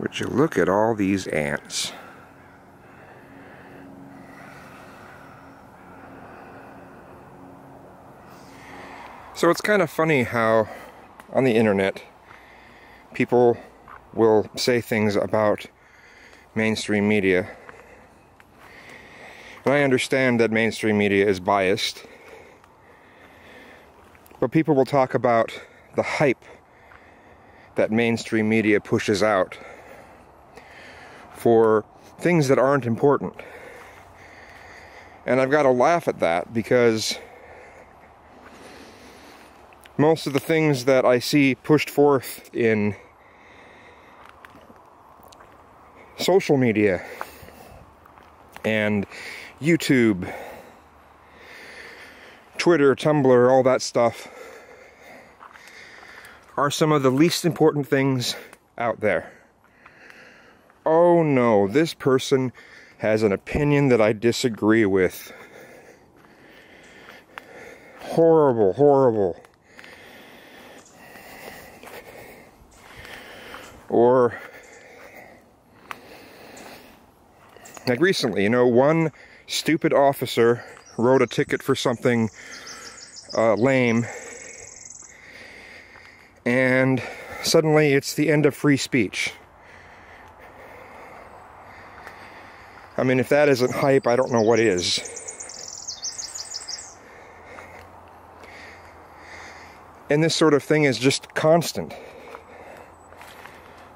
Would you look at all these ants? So it's kind of funny how on the internet people will say things about mainstream media. And I understand that mainstream media is biased. But people will talk about the hype that mainstream media pushes out for things that aren't important. And I've got to laugh at that because most of the things that I see pushed forth in social media and YouTube, Twitter, Tumblr, all that stuff are some of the least important things out there oh no, this person has an opinion that I disagree with. Horrible, horrible. Or, like recently, you know, one stupid officer wrote a ticket for something uh, lame, and suddenly it's the end of free speech. I mean, if that isn't hype, I don't know what is. And this sort of thing is just constant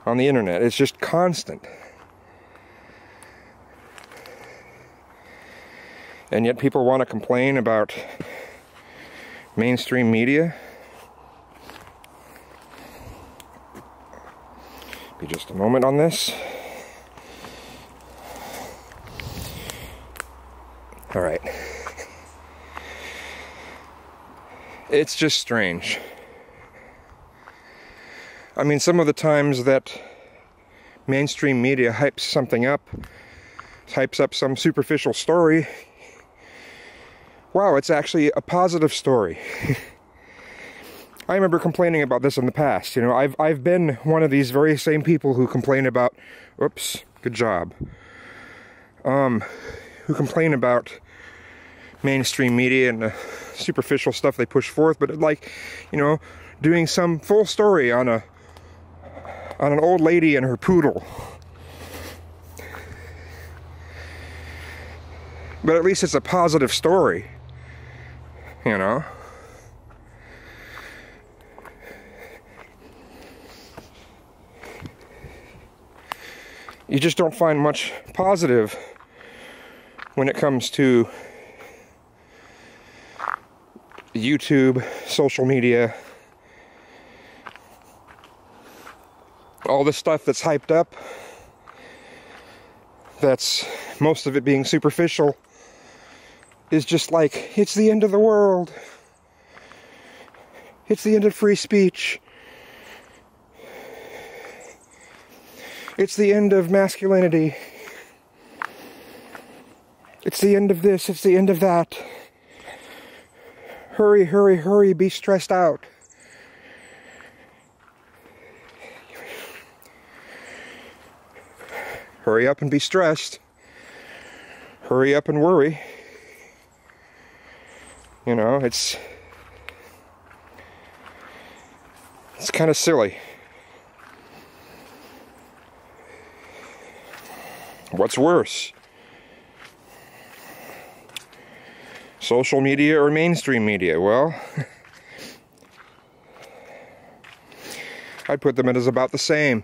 on the internet. It's just constant. And yet people want to complain about mainstream media. Be just a moment on this. All right. It's just strange. I mean, some of the times that mainstream media hypes something up, hypes up some superficial story, wow, it's actually a positive story. I remember complaining about this in the past. You know, I've I've been one of these very same people who complain about, oops, good job. Um, who complain about mainstream media and the superficial stuff they push forth, but like, you know, doing some full story on a on an old lady and her poodle. But at least it's a positive story, you know. You just don't find much positive when it comes to YouTube, social media, all this stuff that's hyped up, that's most of it being superficial, is just like, it's the end of the world. It's the end of free speech. It's the end of masculinity. The end of this, it's the end of that. Hurry, hurry, hurry, be stressed out. Hurry up and be stressed. Hurry up and worry. You know, it's it's kind of silly. What's worse? Social media or mainstream media? Well, I'd put them in as about the same.